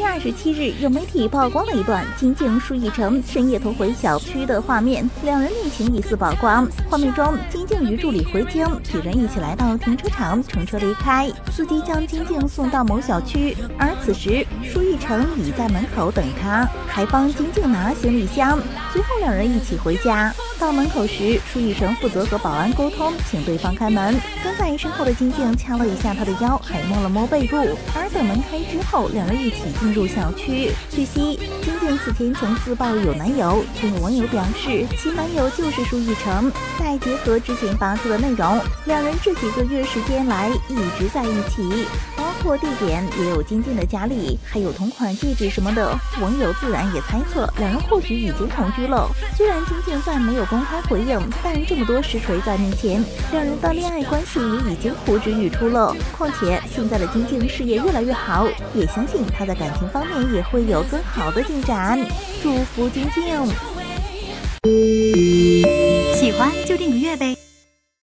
月二十七日，有媒体曝光了一段金靖、舒一成深夜偷回小区的画面，两人恋情疑似曝光。画面中，金靖与助理回京，几人一起来到停车场乘车离开，司机将金靖送到某小区，而此时舒成已在门口等他，还帮金靖拿行李箱。随后两人一起回家。到门口时，舒雨成负责和保安沟通，请对方开门。跟在身后的金靖掐了一下他的腰，还摸了摸背部。而等门开之后，两人一起进入小区。据悉，金靖此前曾自曝有男友，却有网友表示其男友就是舒逸成。再结合之前发出的内容，两人这几个月时间来一直在一起，包括地点也有金靖的家里，还有同款戒指什么的。网友自然也猜测，两人或许已经同居了。虽然金靖在没有公开回应，但这么多实锤在面前，两人的恋爱关系也已经呼之欲出了。况且现在的金靖事业越来越好，也相信他在感情方面也会有更好的进展。祝福晶晶。喜欢就。